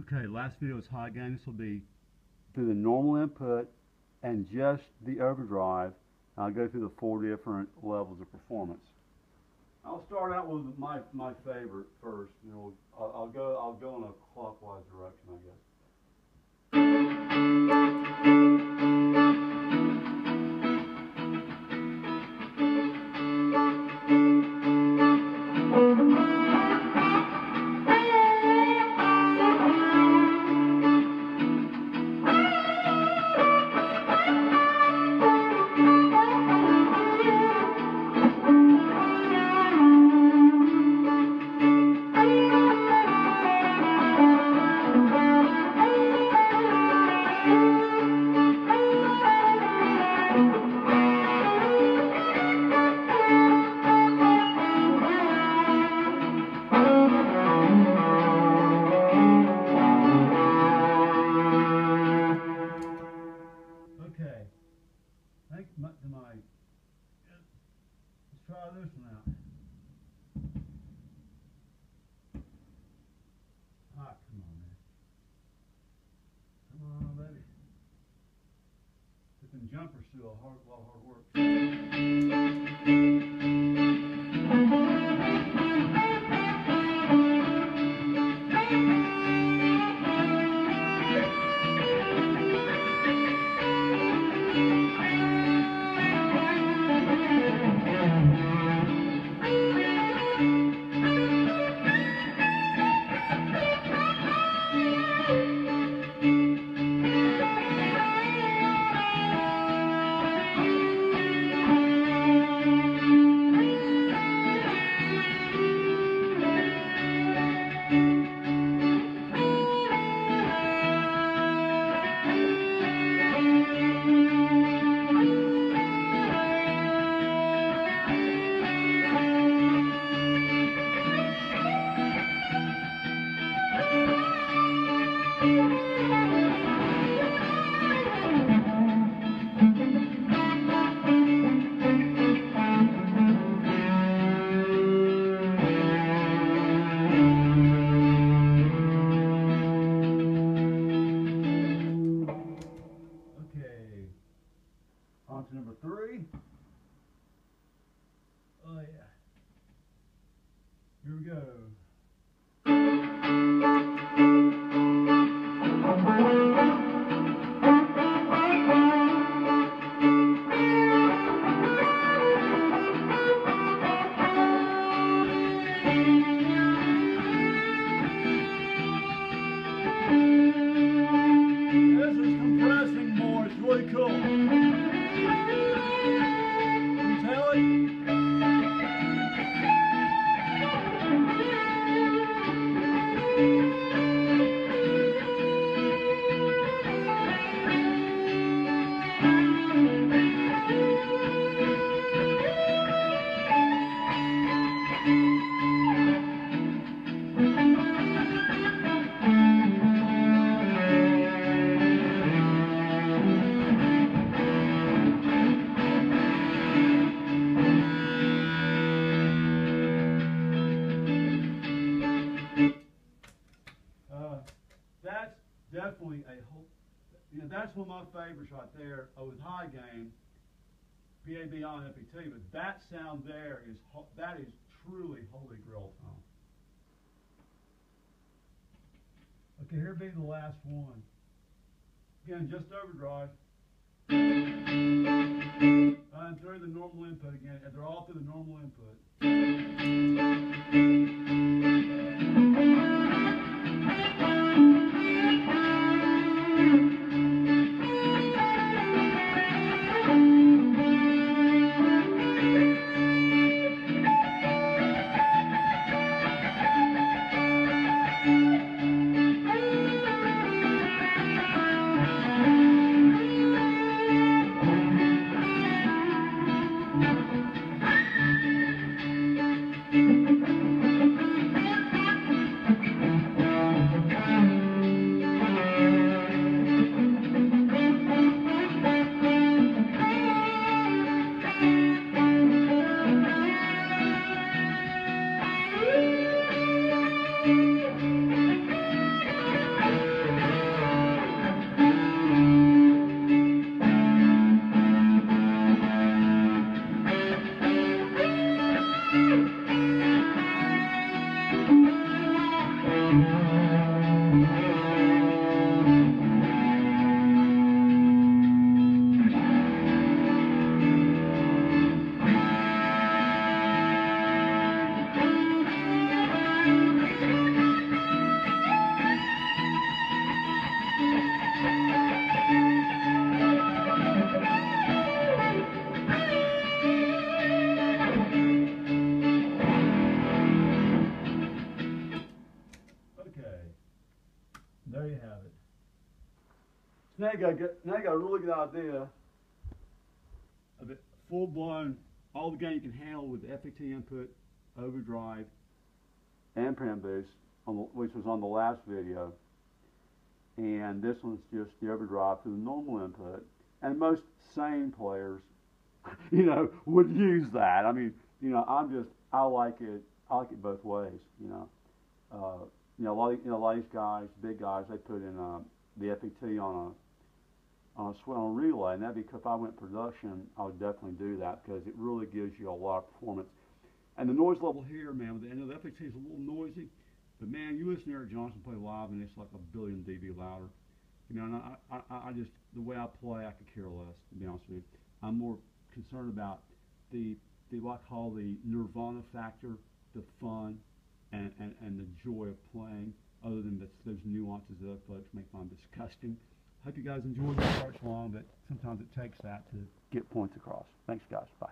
Okay, last video is high gain. This will be through the normal input and just the overdrive. I'll go through the four different levels of performance. I'll start out with my, my favorite first. You know, I'll, I'll go I'll go in a clockwise direction, I guess. Try this. Ah, come on, man. Come on, baby. Put them jumpers through a hard, lot hard work. On to number three. Oh yeah. Here we go. Uh, a you know, that's one of my favorites right there uh, with high gain, PAB on but that sound there is, that is truly holy grail tone. Okay, here be the last one. Again, just overdrive. And through the normal input again, and they're all through the normal input. Now you got, now you got a really good idea of it full blown, all the gain you can handle with FET input, overdrive, and preamp boost, on the, which was on the last video. And this one's just the overdrive through the normal input. And most sane players, you know, would use that. I mean, you know, I'm just, I like it, I like it both ways, you know. Uh, you know, a lot of, you know, a lot of these guys, big guys, they put in, uh, the FET on a, on a swell on relay, and that'd be, if I went production, I would definitely do that, because it really gives you a lot of performance. And the noise level here, man, with the end of the FET is a little noisy, but man, you listen to Eric Johnson play live, and it's like a billion dB louder. You know, I, I I just, the way I play, I could care less, to be honest with you. I'm more concerned about the, the what I call the nirvana factor, the fun, and, and, and the joy of playing, other than this, those nuances that other folks may find disgusting. Hope you guys enjoyed the parts long, but sometimes it takes that to get points across. Thanks, guys. Bye.